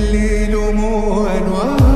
الليل مو أنوار